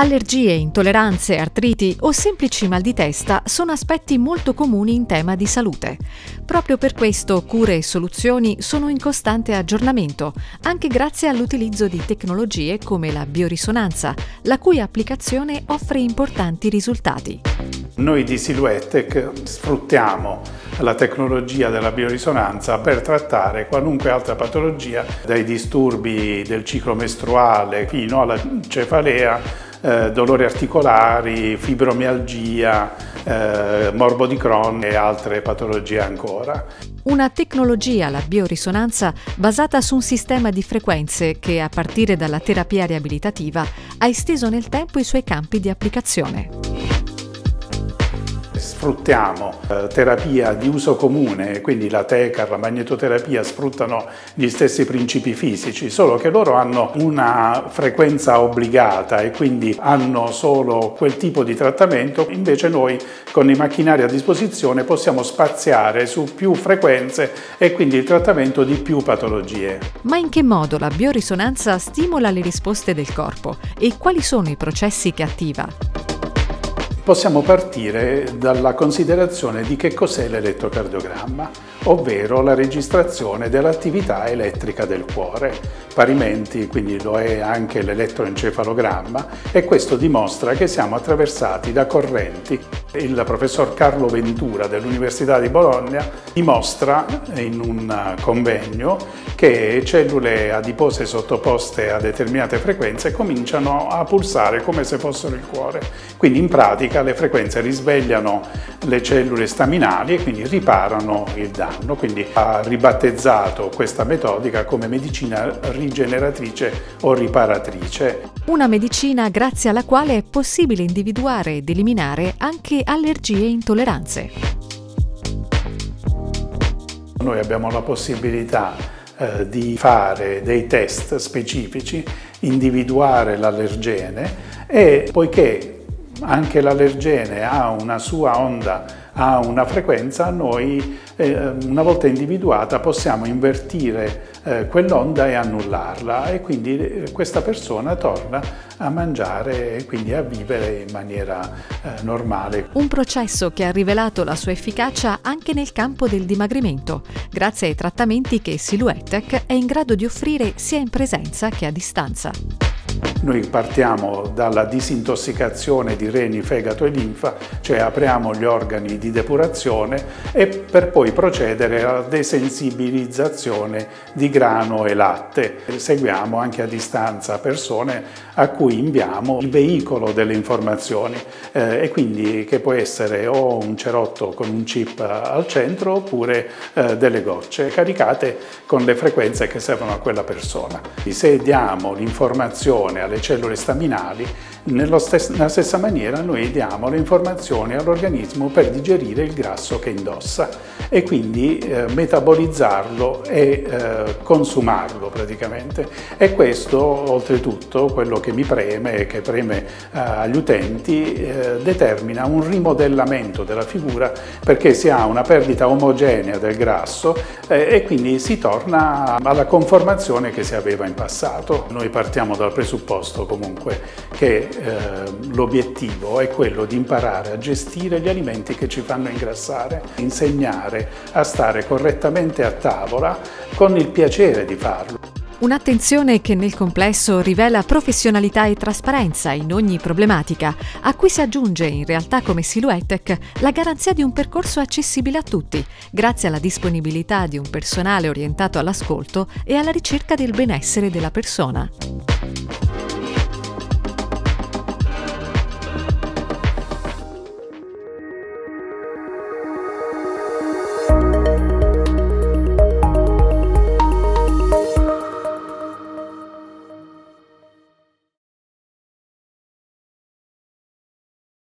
Allergie, intolleranze, artriti o semplici mal di testa sono aspetti molto comuni in tema di salute. Proprio per questo cure e soluzioni sono in costante aggiornamento, anche grazie all'utilizzo di tecnologie come la biorisonanza, la cui applicazione offre importanti risultati. Noi di Silhouettec sfruttiamo la tecnologia della biorisonanza per trattare qualunque altra patologia, dai disturbi del ciclo mestruale fino alla cefalea eh, dolori articolari, fibromialgia, eh, morbo di Crohn e altre patologie ancora. Una tecnologia, la biorisonanza, basata su un sistema di frequenze che, a partire dalla terapia riabilitativa, ha esteso nel tempo i suoi campi di applicazione sfruttiamo eh, terapia di uso comune, quindi la TECAR, la magnetoterapia sfruttano gli stessi principi fisici, solo che loro hanno una frequenza obbligata e quindi hanno solo quel tipo di trattamento, invece noi con i macchinari a disposizione possiamo spaziare su più frequenze e quindi il trattamento di più patologie. Ma in che modo la biorisonanza stimola le risposte del corpo e quali sono i processi che attiva? Possiamo partire dalla considerazione di che cos'è l'elettrocardiogramma, ovvero la registrazione dell'attività elettrica del cuore. Parimenti, quindi lo è anche l'elettroencefalogramma e questo dimostra che siamo attraversati da correnti. Il professor Carlo Ventura dell'Università di Bologna dimostra in un convegno che cellule adipose sottoposte a determinate frequenze cominciano a pulsare come se fossero il cuore. Quindi in pratica le frequenze risvegliano le cellule staminali e quindi riparano il danno. Quindi ha ribattezzato questa metodica come medicina rigeneratrice o riparatrice. Una medicina grazie alla quale è possibile individuare ed eliminare anche allergie e intolleranze. Noi abbiamo la possibilità eh, di fare dei test specifici, individuare l'allergene e poiché anche l'allergene ha una sua onda ha una frequenza, noi eh, una volta individuata possiamo invertire eh, quell'onda e annullarla e quindi eh, questa persona torna a mangiare e quindi a vivere in maniera eh, normale. Un processo che ha rivelato la sua efficacia anche nel campo del dimagrimento, grazie ai trattamenti che Silhouettec è in grado di offrire sia in presenza che a distanza. Noi partiamo dalla disintossicazione di reni, fegato e linfa, cioè apriamo gli organi di depurazione e per poi procedere alla desensibilizzazione di grano e latte. Seguiamo anche a distanza persone a cui inviamo il veicolo delle informazioni eh, e quindi che può essere o un cerotto con un chip al centro oppure eh, delle gocce caricate con le frequenze che servono a quella persona. Se diamo l'informazione alle cellule staminali, stes nella stessa maniera noi diamo le informazioni all'organismo per digerire il grasso che indossa e quindi eh, metabolizzarlo e eh, consumarlo praticamente. E questo oltretutto, quello che mi preme e che preme eh, agli utenti, eh, determina un rimodellamento della figura perché si ha una perdita omogenea del grasso eh, e quindi si torna alla conformazione che si aveva in passato. Noi partiamo dal presupposto comunque che eh, l'obiettivo è quello di imparare a gestire gli alimenti che ci fanno ingrassare, insegnare a stare correttamente a tavola con il piacere di farlo. Un'attenzione che nel complesso rivela professionalità e trasparenza in ogni problematica, a cui si aggiunge in realtà come Silhouettec la garanzia di un percorso accessibile a tutti, grazie alla disponibilità di un personale orientato all'ascolto e alla ricerca del benessere della persona.